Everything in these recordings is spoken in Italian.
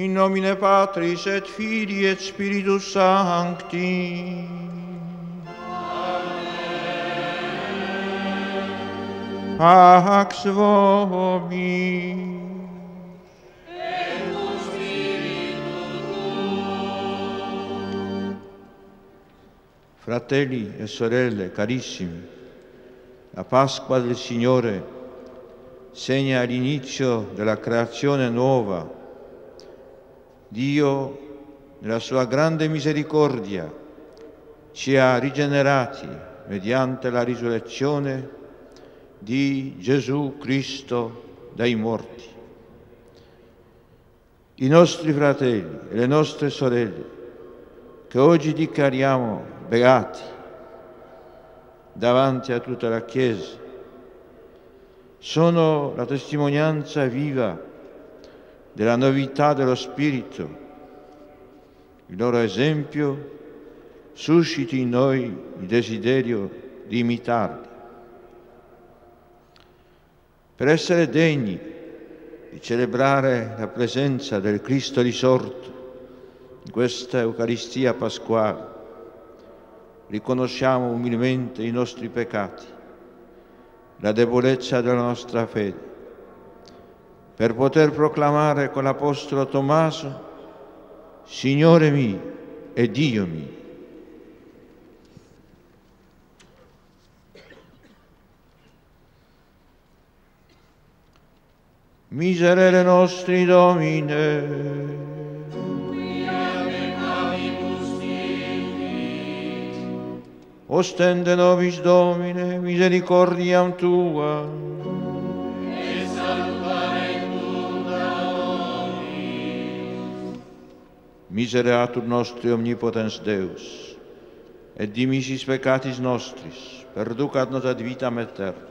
In nomine Patris et Filii et Spiritus Sancti. Pax vobis. Fratelli e sorelle carissimi, la Pasqua del Signore segna l'inizio della creazione nuova. Dio, nella sua grande misericordia, ci ha rigenerati mediante la risurrezione di Gesù Cristo dai morti. I nostri fratelli e le nostre sorelle, che oggi dichiariamo beati davanti a tutta la Chiesa, sono la testimonianza viva della novità dello Spirito. Il loro esempio susciti in noi il desiderio di imitarli. Per essere degni di celebrare la presenza del Cristo risorto in questa Eucaristia pasquale, riconosciamo umilmente i nostri peccati, la debolezza della nostra fede, per poter proclamare con l'Apostolo Tommaso, Signore mio e Dio mio. Miserere nostri Domine, ostende nobis Domine, misericordiam Tua. misereatur nostri omnipotens Deus, et dimisis peccatis nostris, perducat nos ad vitam aeterna,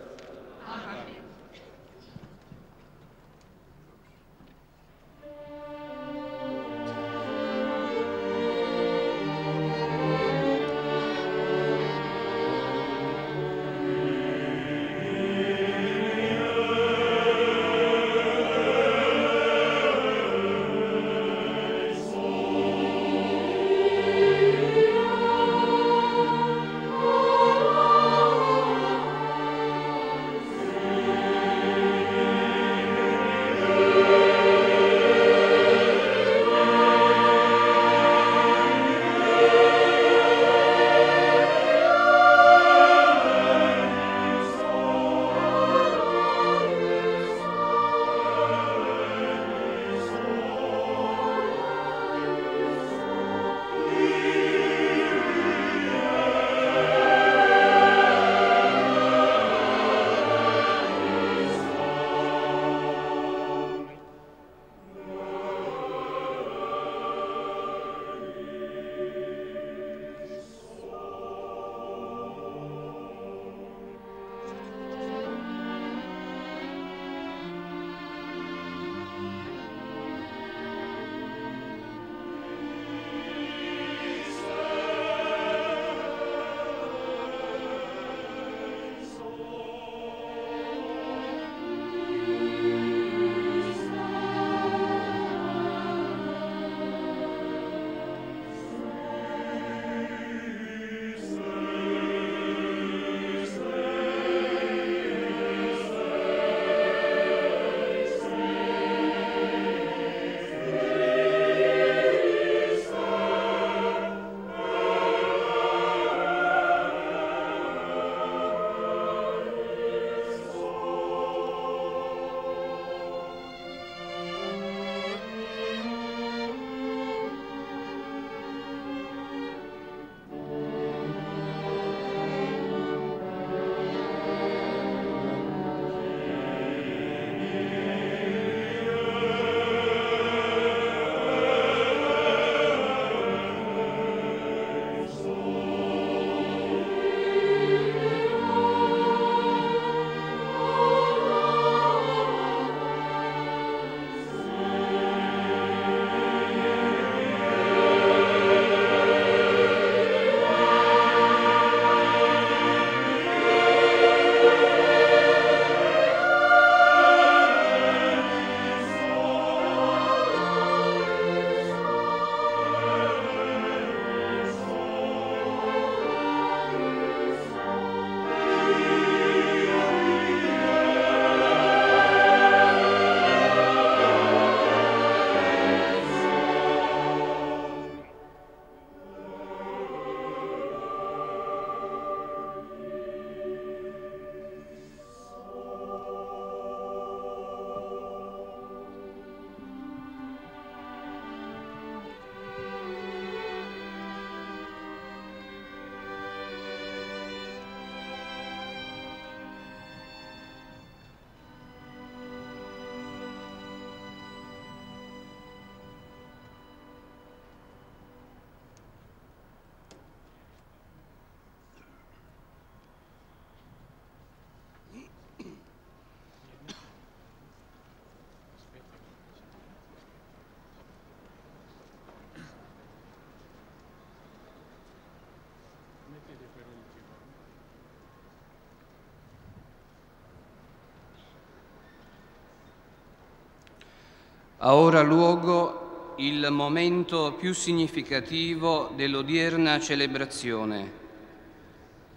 Ha ora luogo il momento più significativo dell'odierna celebrazione,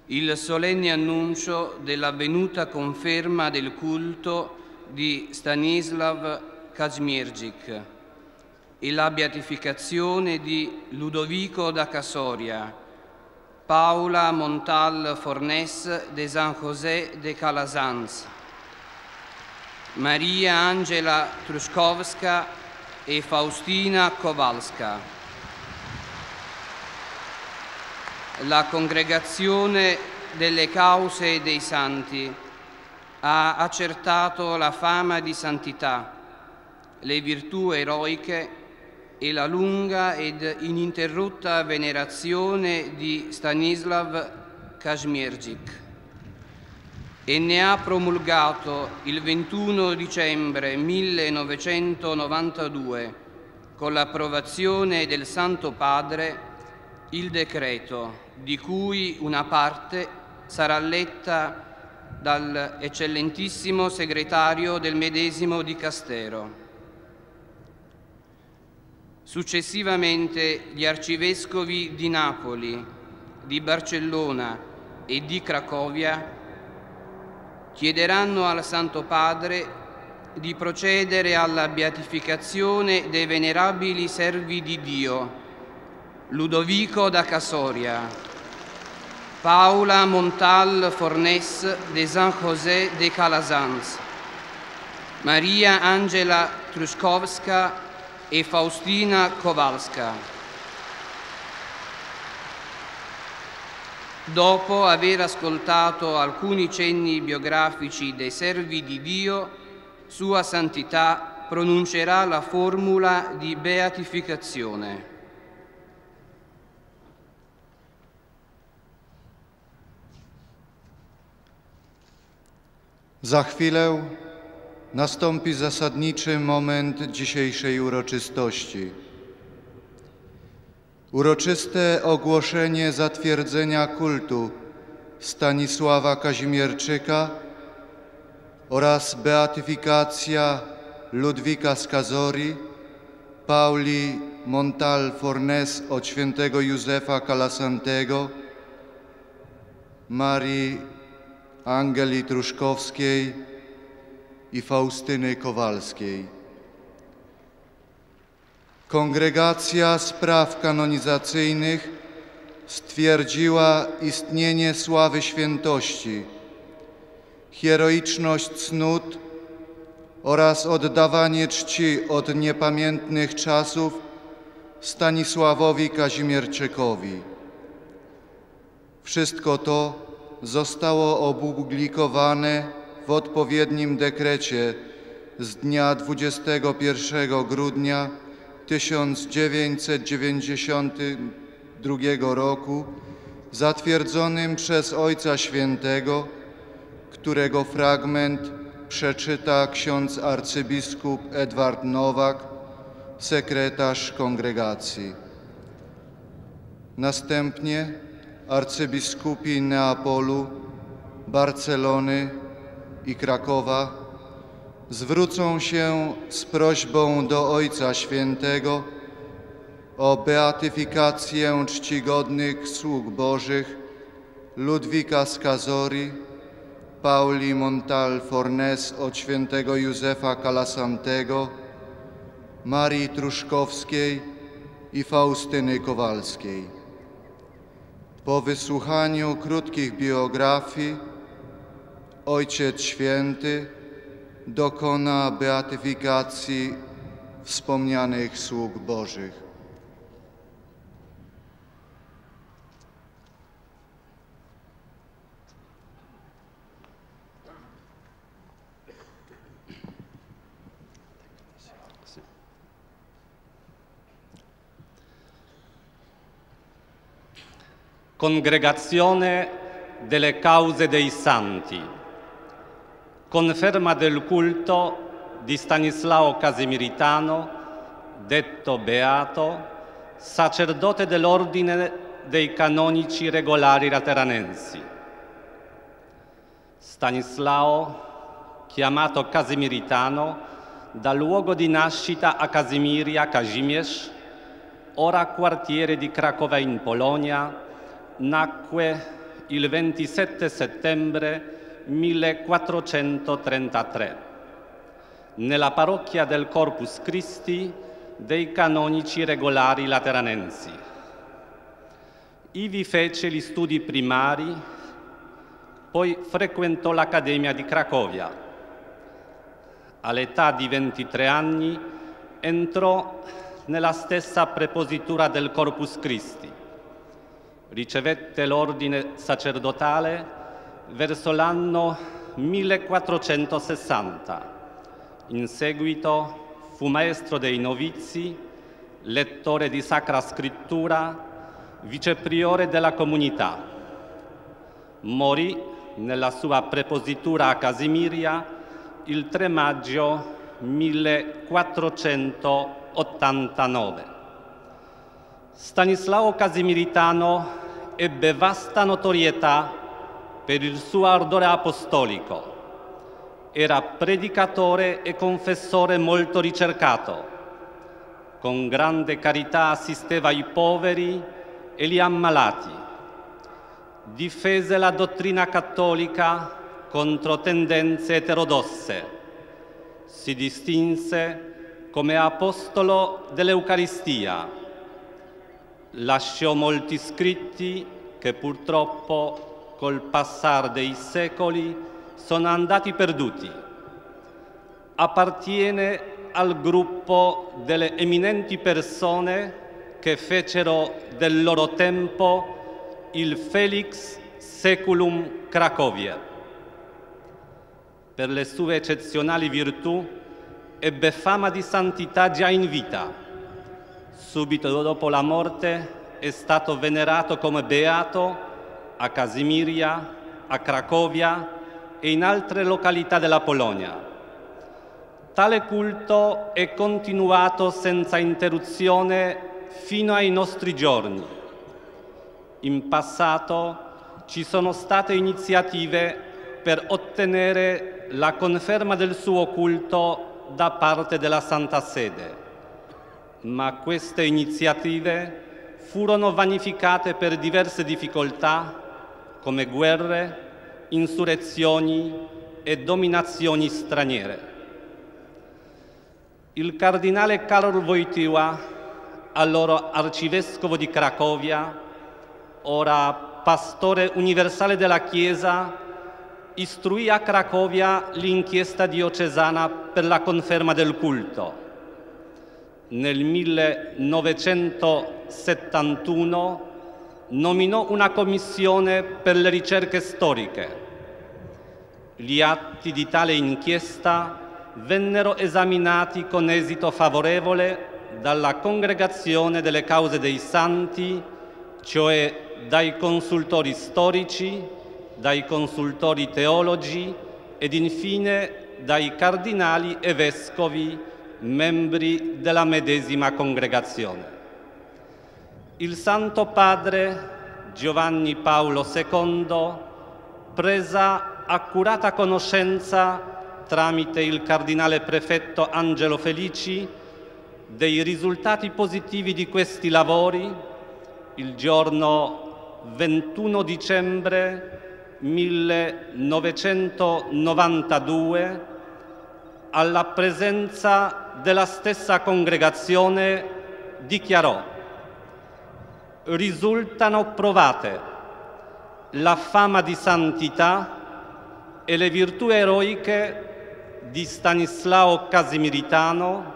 il solenne annuncio dell'avvenuta conferma del culto di Stanislav Kazmierzik e la beatificazione di Ludovico da Casoria, Paola Montal Fornes de San José de Calasanz, Maria Angela Truskowska e Faustina Kowalska. La congregazione delle cause dei santi ha accertato la fama di santità, le virtù eroiche e la lunga ed ininterrotta venerazione di Stanislav Kazmierzik e ne ha promulgato il 21 dicembre 1992 con l'approvazione del Santo Padre il decreto di cui una parte sarà letta dal eccellentissimo segretario del medesimo Dicastero. Successivamente gli arcivescovi di Napoli, di Barcellona e di Cracovia chiederanno al Santo Padre di procedere alla beatificazione dei venerabili servi di Dio, Ludovico da Casoria, Paola Montal Fornes de San José de Calasanz, Maria Angela Truskowska e Faustina Kowalska. Dopo aver ascoltato alcuni cenni biografici dei servi di Dio, Sua Santità pronuncerà la formula di beatificazione. Za chwilę nastąpi zasadniczy moment dzisiejszej uroczystości. Uroczyste ogłoszenie zatwierdzenia kultu Stanisława Kazimierczyka oraz beatyfikacja Ludwika Skazori, Pauli Montal Fornes od świętego Józefa Kalasantego, Marii Angeli Truszkowskiej i Faustyny Kowalskiej. Kongregacja Spraw Kanonizacyjnych stwierdziła istnienie sławy świętości, heroiczność cnót oraz oddawanie czci od niepamiętnych czasów Stanisławowi Kazimierczykowi. Wszystko to zostało opublikowane w odpowiednim dekrecie z dnia 21 grudnia 1992 roku, zatwierdzonym przez Ojca Świętego, którego fragment przeczyta ksiądz arcybiskup Edward Nowak, sekretarz kongregacji. Następnie arcybiskupi Neapolu, Barcelony i Krakowa zwrócą się z prośbą do Ojca Świętego o beatyfikację czcigodnych sług Bożych Ludwika Skazori, Pauli Montal Fornes od świętego Józefa Kalasantego, Marii Truszkowskiej i Faustyny Kowalskiej. Po wysłuchaniu krótkich biografii Ojciec Święty dokona beatyfikacji wspomnianych sług Bożych. Congregazione delle cause dei santi. Conferma del culto di Stanislao Casimiritano, detto Beato, sacerdote dell'ordine dei canonici regolari lateranensi. Stanislao, chiamato Casimiritano, dal luogo di nascita a Casimiria, Kazimierz, ora quartiere di Cracovia in Polonia, nacque il 27 settembre 1433 nella parrocchia del Corpus Christi dei canonici regolari lateranensi. Ivi fece gli studi primari, poi frequentò l'Accademia di Cracovia. All'età di 23 anni entrò nella stessa prepositura del Corpus Christi. Ricevette l'ordine sacerdotale verso l'anno 1460. In seguito fu maestro dei novizi, lettore di Sacra Scrittura, vicepriore della comunità. Morì nella sua prepositura a Casimiria il 3 maggio 1489. Stanislao Casimiritano ebbe vasta notorietà per il suo ardore apostolico. Era predicatore e confessore molto ricercato. Con grande carità assisteva i poveri e gli ammalati. Difese la dottrina cattolica contro tendenze eterodosse. Si distinse come apostolo dell'Eucaristia. Lasciò molti scritti che purtroppo col passare dei secoli sono andati perduti. Appartiene al gruppo delle eminenti persone che fecero del loro tempo il Felix Seculum Cracovia. Per le sue eccezionali virtù ebbe fama di santità già in vita. Subito dopo la morte è stato venerato come beato a Casimiria, a Cracovia e in altre località della Polonia. Tale culto è continuato senza interruzione fino ai nostri giorni. In passato ci sono state iniziative per ottenere la conferma del suo culto da parte della Santa Sede, ma queste iniziative furono vanificate per diverse difficoltà come guerre, insurrezioni e dominazioni straniere. Il cardinale Karol Wojtyła, allora arcivescovo di Cracovia, ora pastore universale della Chiesa, istruì a Cracovia l'inchiesta diocesana per la conferma del culto. Nel 1971 nominò una commissione per le ricerche storiche. Gli atti di tale inchiesta vennero esaminati con esito favorevole dalla Congregazione delle Cause dei Santi, cioè dai consultori storici, dai consultori teologi ed infine dai cardinali e vescovi membri della medesima congregazione. Il Santo Padre Giovanni Paolo II, presa accurata conoscenza tramite il cardinale prefetto Angelo Felici dei risultati positivi di questi lavori, il giorno 21 dicembre 1992, alla presenza della stessa congregazione, dichiarò risultano provate la fama di santità e le virtù eroiche di Stanislao Casimiritano,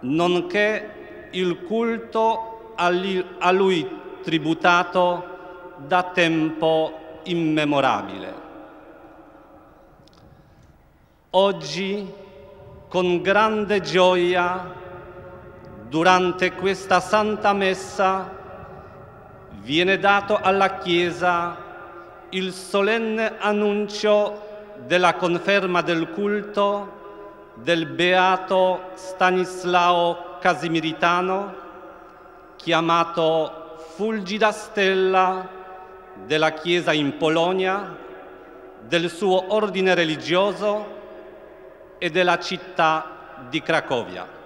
nonché il culto a lui tributato da tempo immemorabile. Oggi, con grande gioia, durante questa Santa Messa, viene dato alla Chiesa il solenne annuncio della conferma del culto del beato Stanislao Casimiritano, chiamato fulgida stella della Chiesa in Polonia, del suo ordine religioso e della città di Cracovia.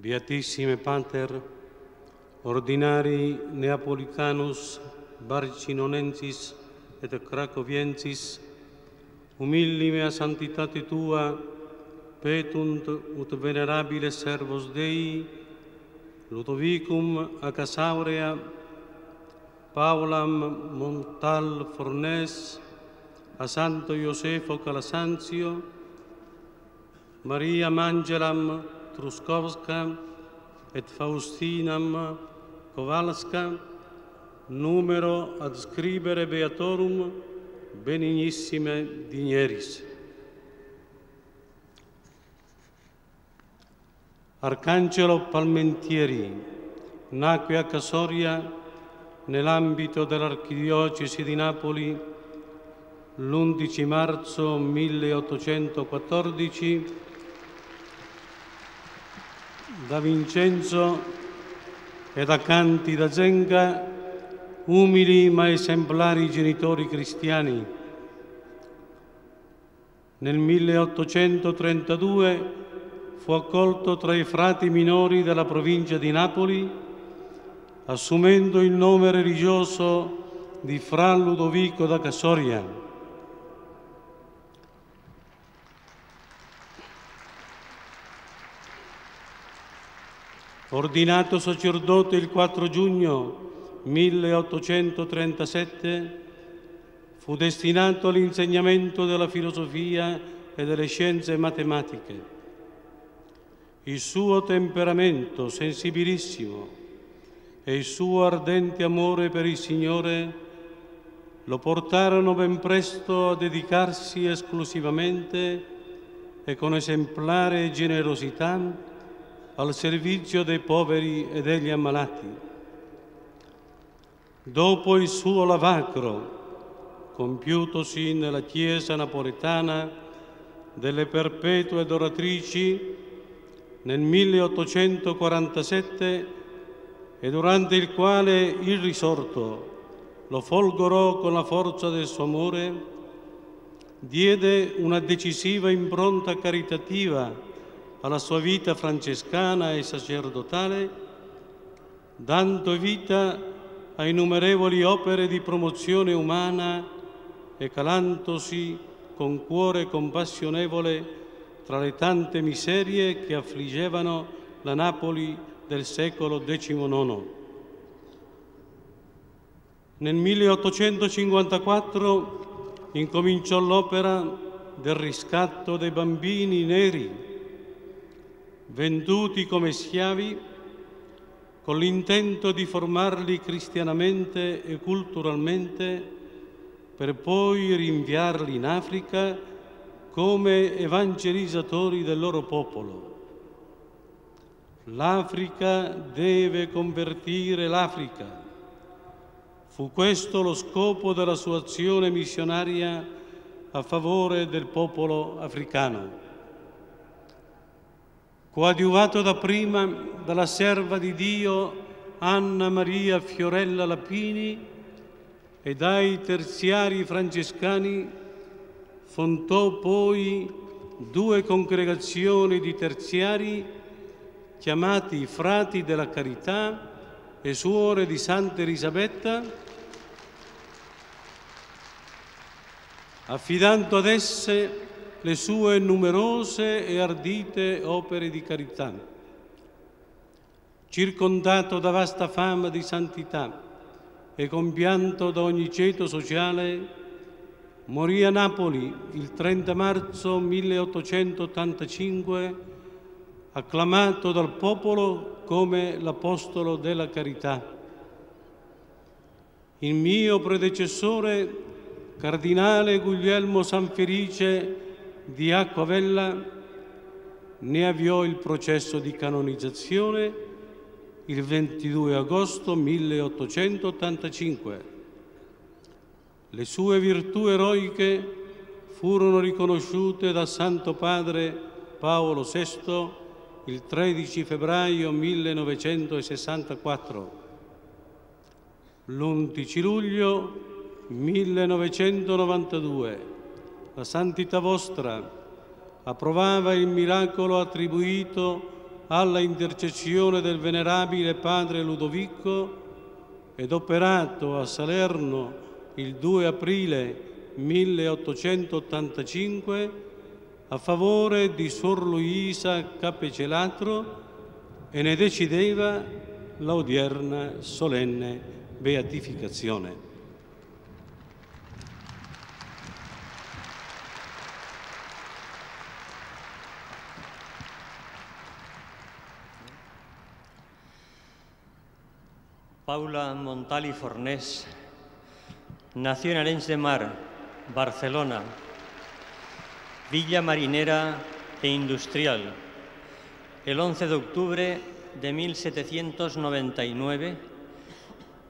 Beatissime Pater, ordinari Neapolitanus, Barcinonensis et Cracoviensis, humilli mea santitate Tua, petunt ut venerabile servos Dei, Ludovicum a Casaurea, Paulam Montal Fornes, a Santo Iosefo Calasanzio, Maria Mangelam Truskowska et Faustinam Kowalska, numero ad scribere beatorum benignissime digneris. Arcangelo Palmentieri nacque a Casoria nell'ambito dell'archidiocesi di Napoli l'11 marzo 1814 da Vincenzo e da Cantida Zenga, umili ma esemplari genitori cristiani. Nel 1832 fu accolto tra i frati minori della provincia di Napoli, assumendo il nome religioso di Fra Ludovico da Casoria. Ordinato sacerdote il 4 giugno 1837, fu destinato all'insegnamento della filosofia e delle scienze matematiche. Il suo temperamento sensibilissimo e il suo ardente amore per il Signore lo portarono ben presto a dedicarsi esclusivamente e con esemplare generosità al servizio dei poveri e degli ammalati. Dopo il suo lavacro, compiutosi nella chiesa napoletana delle perpetue adoratrici nel 1847 e durante il quale il risorto lo folgorò con la forza del suo amore, diede una decisiva impronta caritativa alla sua vita francescana e sacerdotale, dando vita a innumerevoli opere di promozione umana e calantosi con cuore compassionevole tra le tante miserie che affliggevano la Napoli del secolo XIX. Nel 1854 incominciò l'opera del riscatto dei bambini neri venduti come schiavi con l'intento di formarli cristianamente e culturalmente per poi rinviarli in Africa come evangelizzatori del loro popolo. L'Africa deve convertire l'Africa. Fu questo lo scopo della sua azione missionaria a favore del popolo africano. Coadiuvato dapprima dalla serva di Dio Anna Maria Fiorella Lapini e dai terziari francescani, fondò poi due congregazioni di terziari chiamati Frati della Carità e Suore di Santa Elisabetta, affidando ad esse le sue numerose e ardite opere di carità. Circondato da vasta fama di santità e compianto da ogni ceto sociale, morì a Napoli il 30 marzo 1885, acclamato dal popolo come l'Apostolo della Carità. Il mio predecessore, Cardinale Guglielmo Sanfelice di Acquavella, ne avviò il processo di canonizzazione il 22 agosto 1885. Le sue virtù eroiche furono riconosciute da Santo Padre Paolo VI il 13 febbraio 1964. L'11 luglio 1992 la Santità vostra approvava il miracolo attribuito alla intercessione del venerabile padre Ludovico ed operato a Salerno il 2 aprile 1885 a favore di Suor Luisa Capecelatro e ne decideva l'odierna solenne beatificazione. Paula Montali Fornés nació en Arenys de Mar, Barcelona, villa marinera e industrial, el 11 de octubre de 1799,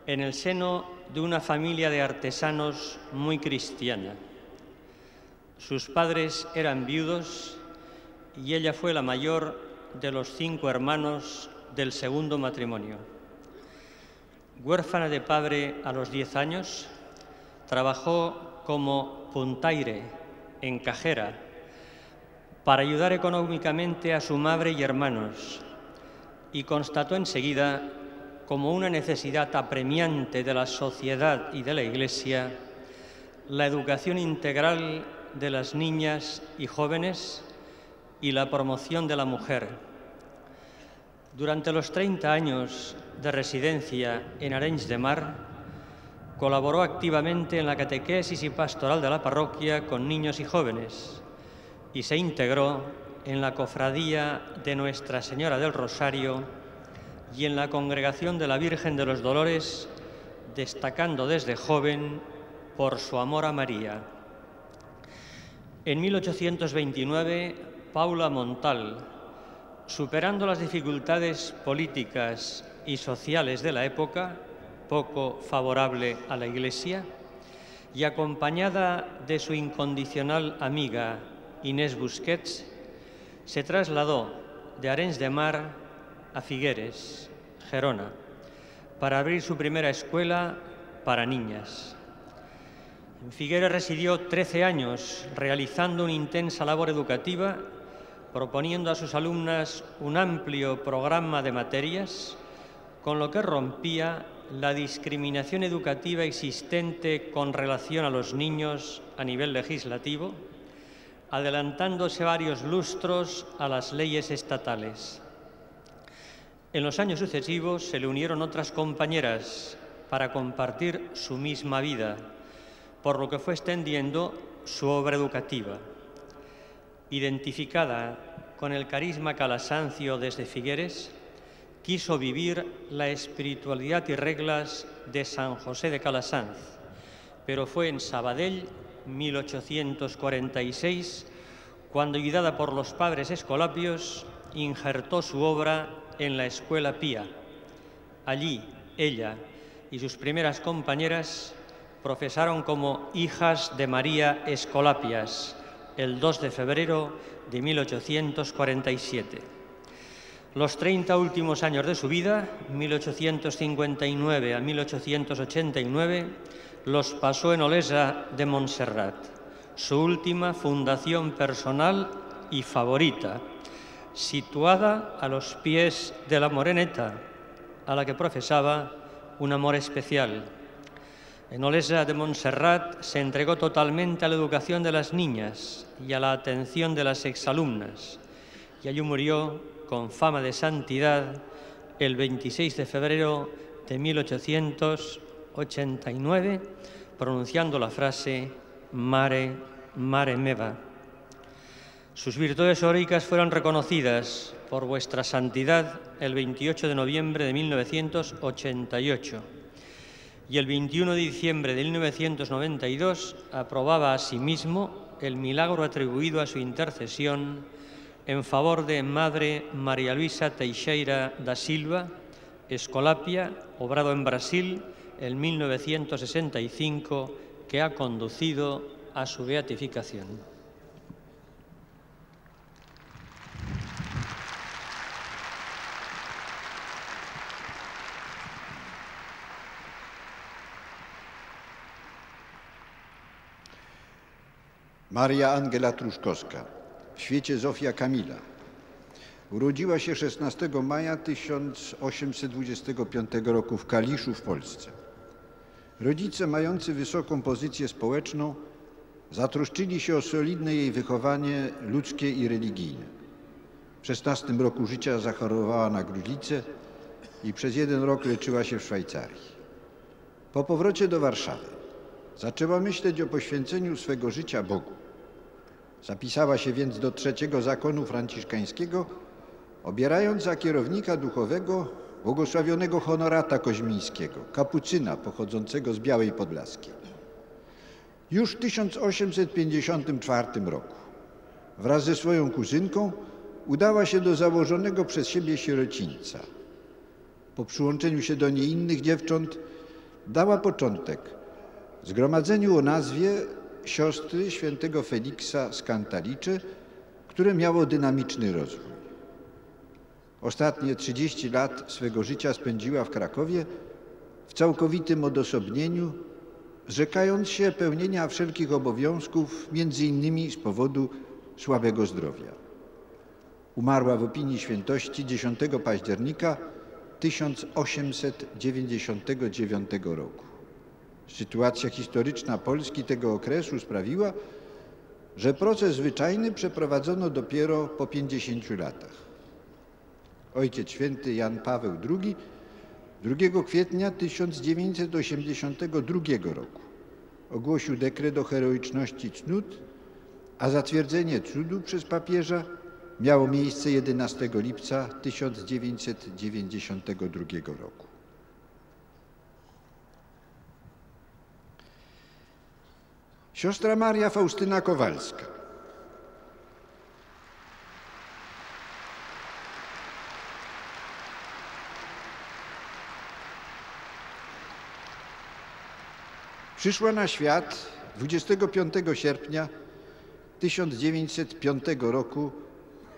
en el seno de una familia de artesanos muy cristiana. Sus padres eran viudos y ella fue la mayor de los cinco hermanos del segundo matrimonio. Huérfana de padre a los 10 años, trabajó como puntaire en cajera para ayudar económicamente a su madre y hermanos y constató enseguida como una necesidad apremiante de la sociedad y de la Iglesia la educación integral de las niñas y jóvenes y la promoción de la mujer. Durante los 30 años de residencia en Arenys de Mar, colaboró activamente en la catequesis y pastoral de la parroquia con niños y jóvenes y se integró en la cofradía de Nuestra Señora del Rosario y en la congregación de la Virgen de los Dolores, destacando desde joven por su amor a María. En 1829, Paula Montal, superando las dificultades políticas y sociales de la época, poco favorable a la Iglesia, y acompañada de su incondicional amiga Inés Busquets, se trasladó de Arenys de Mar a Figueres, Gerona, para abrir su primera escuela para niñas. En Figueres residió 13 años realizando una intensa labor educativa proponiendo a sus alumnas un amplio programa de materias, con lo que rompía la discriminación educativa existente con relación a los niños a nivel legislativo, adelantándose varios lustros a las leyes estatales. En los años sucesivos se le unieron otras compañeras para compartir su misma vida, por lo que fue extendiendo su obra educativa identificada con el carisma calasancio desde Figueres, quiso vivir la espiritualidad y reglas de San José de Calasanz, pero fue en Sabadell, 1846, cuando, ayudada por los padres escolapios, injertó su obra en la Escuela Pía. Allí, ella y sus primeras compañeras profesaron como hijas de María Escolapias, el 2 de febrero de 1847. Los 30 últimos años de su vida, 1859 a 1889, los pasó en Olesa de Montserrat, su última fundación personal y favorita, situada a los pies de la Moreneta, a la que profesaba un amor especial. En Olesa de Montserrat se entregó totalmente a la educación de las niñas y a la atención de las exalumnas, y allí murió con fama de santidad el 26 de febrero de 1889, pronunciando la frase Mare, Mare Meva. Sus virtudes heroicas fueron reconocidas por vuestra santidad el 28 de noviembre de 1988 y el 21 de diciembre de 1992 aprobaba asimismo el milagro atribuido a su intercesión en favor de Madre María Luisa Teixeira da Silva, Escolapia, obrado en Brasil en 1965, que ha conducido a su beatificación. Maria Angela Truszkowska, w świecie Zofia Kamila. Urodziła się 16 maja 1825 roku w Kaliszu w Polsce. Rodzice mający wysoką pozycję społeczną zatroszczyli się o solidne jej wychowanie ludzkie i religijne. W 16 roku życia zachorowała na gruźlicę i przez jeden rok leczyła się w Szwajcarii. Po powrocie do Warszawy zaczęła myśleć o poświęceniu swego życia Bogu. Zapisała się więc do trzeciego zakonu franciszkańskiego, obierając za kierownika duchowego błogosławionego honorata koźmińskiego, kapucyna pochodzącego z Białej Podlaskiej. Już w 1854 roku wraz ze swoją kuzynką udała się do założonego przez siebie sierocińca. Po przyłączeniu się do niej innych dziewcząt dała początek zgromadzeniu o nazwie siostry świętego Feliksa z Kantaliczy, które miało dynamiczny rozwój. Ostatnie 30 lat swego życia spędziła w Krakowie w całkowitym odosobnieniu, zrzekając się pełnienia wszelkich obowiązków, między innymi z powodu słabego zdrowia. Umarła w opinii świętości 10 października 1899 roku. Sytuacja historyczna Polski tego okresu sprawiła, że proces zwyczajny przeprowadzono dopiero po 50 latach. Ojciec Święty Jan Paweł II 2 kwietnia 1982 roku ogłosił dekret o heroiczności cnót, a zatwierdzenie cudu przez papieża miało miejsce 11 lipca 1992 roku. Siostra Maria Faustyna Kowalska. Przyszła na świat 25 sierpnia 1905 roku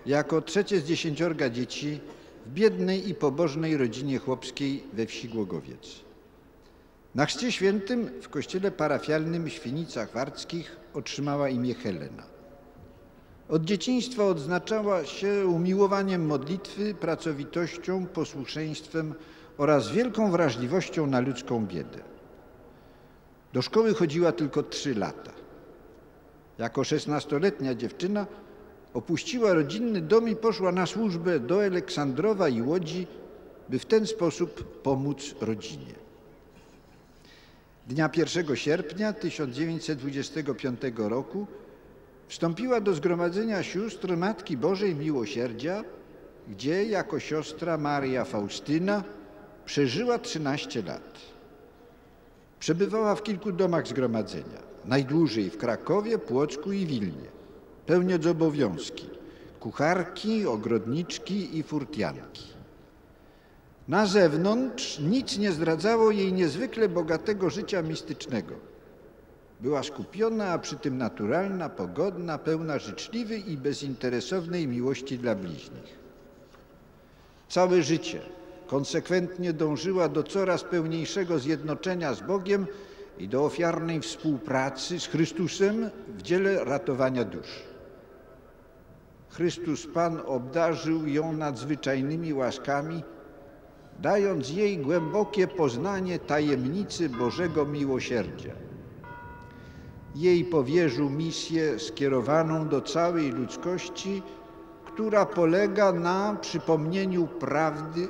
jako trzecie z dziesięciorga dzieci w biednej i pobożnej rodzinie chłopskiej we wsi Głogowiec. Na chrzcie świętym w kościele parafialnym w Świnicach Warckich otrzymała imię Helena. Od dzieciństwa odznaczała się umiłowaniem modlitwy, pracowitością, posłuszeństwem oraz wielką wrażliwością na ludzką biedę. Do szkoły chodziła tylko trzy lata. Jako szesnastoletnia dziewczyna opuściła rodzinny dom i poszła na służbę do Aleksandrowa i Łodzi, by w ten sposób pomóc rodzinie. Dnia 1 sierpnia 1925 roku wstąpiła do Zgromadzenia Sióstr Matki Bożej Miłosierdzia, gdzie jako siostra Maria Faustyna przeżyła 13 lat. Przebywała w kilku domach zgromadzenia, najdłużej w Krakowie, Płocku i Wilnie, pełniąc obowiązki kucharki, ogrodniczki i furtianki. Na zewnątrz nic nie zdradzało jej niezwykle bogatego życia mistycznego. Była skupiona, a przy tym naturalna, pogodna, pełna życzliwej i bezinteresownej miłości dla bliźnich. Całe życie konsekwentnie dążyła do coraz pełniejszego zjednoczenia z Bogiem i do ofiarnej współpracy z Chrystusem w dziele ratowania dusz. Chrystus Pan obdarzył ją nadzwyczajnymi łaskami, dając jej głębokie poznanie tajemnicy Bożego miłosierdzia. Jej powierzył misję skierowaną do całej ludzkości, która polega na przypomnieniu prawdy,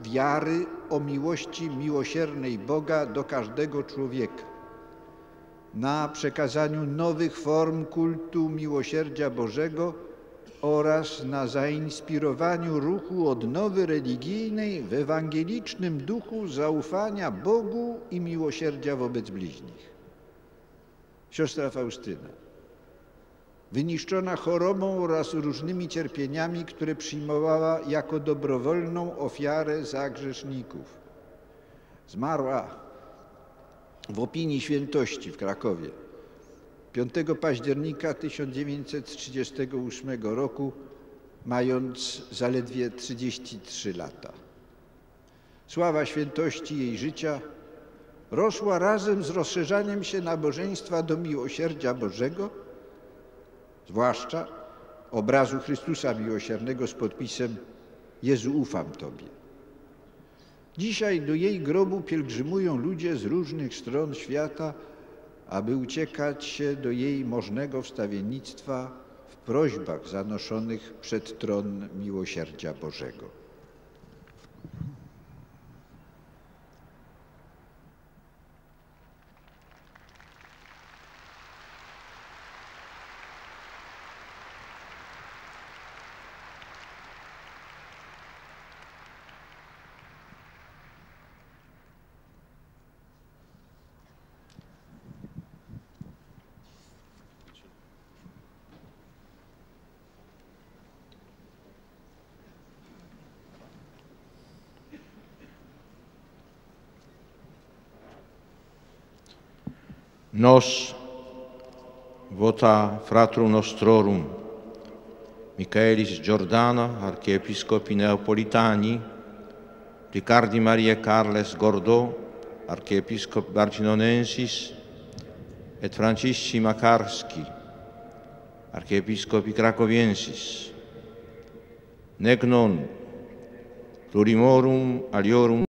wiary o miłości miłosiernej Boga do każdego człowieka, na przekazaniu nowych form kultu miłosierdzia Bożego oraz na zainspirowaniu ruchu odnowy religijnej w ewangelicznym duchu zaufania Bogu i miłosierdzia wobec bliźnich. Siostra Faustyna, wyniszczona chorobą oraz różnymi cierpieniami, które przyjmowała jako dobrowolną ofiarę za grzeszników. Zmarła w opinii świętości w Krakowie 5 października 1938 roku, mając zaledwie 33 lata. Sława świętości jej życia rosła razem z rozszerzaniem się nabożeństwa do miłosierdzia Bożego, zwłaszcza obrazu Chrystusa Miłosiernego z podpisem Jezu ufam Tobie. Dzisiaj do jej grobu pielgrzymują ludzie z różnych stron świata, aby uciekać się do jej możnego wstawiennictwa w prośbach zanoszonych przed tron miłosierdzia Bożego. nos vota fratrum nostrorum Michaelis Giordano, archiepiscopi neapolitani, Riccardi Maria Carles Gordò, archiepiscop Barcinonensis, et Francisci Makarski, archiepiscopi Cracoviensis. Nec non plurimorum aliorum